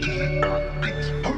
Beats.